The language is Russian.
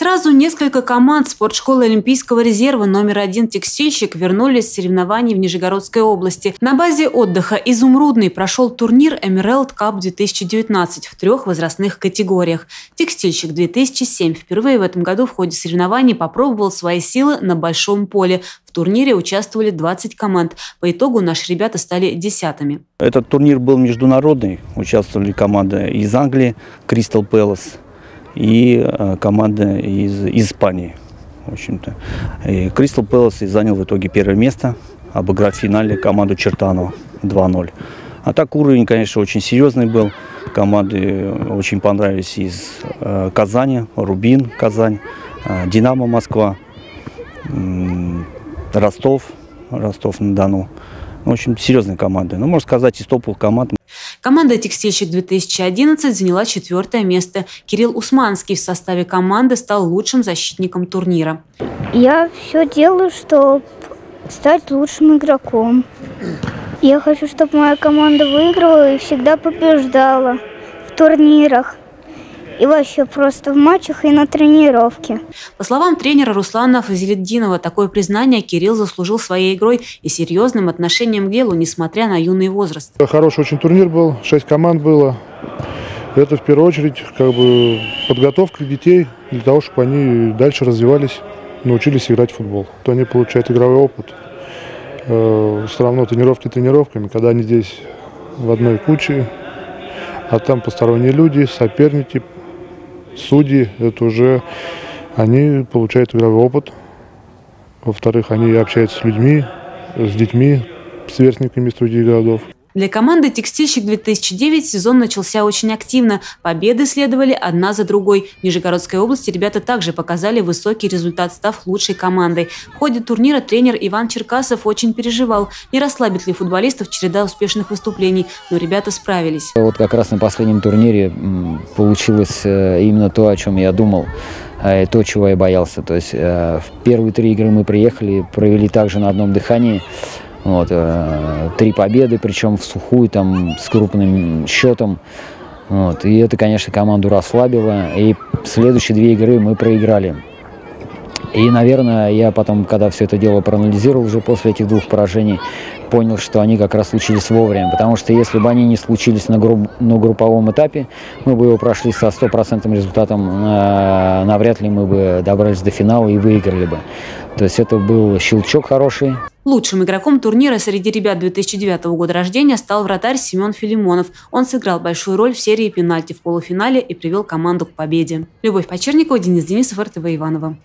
Сразу несколько команд спортшколы Олимпийского резерва номер один «Текстильщик» вернулись с соревнований в Нижегородской области. На базе отдыха «Изумрудный» прошел турнир Emerald Cup 2019 в трех возрастных категориях. «Текстильщик 2007» впервые в этом году в ходе соревнований попробовал свои силы на большом поле. В турнире участвовали 20 команд. По итогу наши ребята стали десятыми. Этот турнир был международный. Участвовали команды из Англии, Кристал Пэлас, и э, команда из, Испании. В общем-то. Кристал Пэлас занял в итоге первое место, обыграв в финале команду Чертанова 2-0. А так уровень, конечно, очень серьезный был. Команды очень понравились из э, Казани, Рубин, Казань, э, Динамо Москва, э, Ростов, Ростов-на-Дону. В общем, серьезные команды. Ну, можно сказать, из топовых команд. Команда «Текстильщик-2011» заняла четвертое место. Кирилл Усманский в составе команды стал лучшим защитником турнира. Я все делаю, чтобы стать лучшим игроком. Я хочу, чтобы моя команда выиграла и всегда побеждала в турнирах и вообще просто в матчах и на тренировке. По словам тренера Руслана Фазилетдинова, такое признание Кирилл заслужил своей игрой и серьезным отношением к делу, несмотря на юный возраст. Хороший очень турнир был, шесть команд было. Это в первую очередь как бы подготовка детей для того, чтобы они дальше развивались, научились играть в футбол. То они получают игровой опыт. Э, Все равно тренировки тренировками, когда они здесь в одной куче, а там посторонние люди, соперники, Судьи, это уже они получают игровой опыт. Во-вторых, они общаются с людьми, с детьми, сверстниками из других городов. Для команды «Текстильщик-2009» сезон начался очень активно. Победы следовали одна за другой. В Нижегородской области ребята также показали высокий результат, став лучшей командой. В ходе турнира тренер Иван Черкасов очень переживал, не расслабит ли футболистов череда успешных выступлений, но ребята справились. Вот как раз на последнем турнире получилось э, именно то, о чем я думал э, то, чего я боялся. То есть э, в первые три игры мы приехали, провели также на одном дыхании. Вот, э, три победы, причем в сухую, там, с крупным счетом. Вот, и это, конечно, команду расслабило. И следующие две игры мы проиграли. И, наверное, я потом, когда все это дело проанализировал уже после этих двух поражений, понял, что они как раз случились вовремя. Потому что если бы они не случились на, групп, на групповом этапе, мы бы его прошли со стопроцентным результатом, э, навряд ли мы бы добрались до финала и выиграли бы. То есть это был щелчок хороший. Лучшим игроком турнира среди ребят 2009 года рождения стал вратарь Семен Филимонов. Он сыграл большую роль в серии пенальти в полуфинале и привел команду к победе. Любовь Почерникова, Денис Денисов, РТВ Иванова.